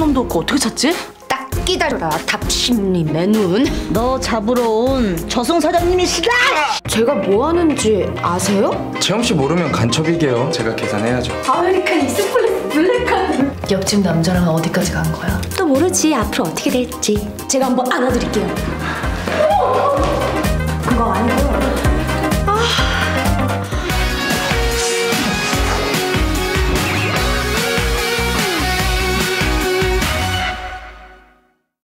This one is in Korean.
놈도 없고 어떻게 찾지? 딱 기다려라 답십리 매눈 너 잡으러 온 저승사자님이시다. 제가 뭐 하는지 아세요? 채움 씨 모르면 간첩이게요. 제가 계산해야죠. American Express 블랙카드 옆집 남자랑 어디까지 간 거야? 또 모르지 앞으로 어떻게 될지 제가 한번 안아드릴게요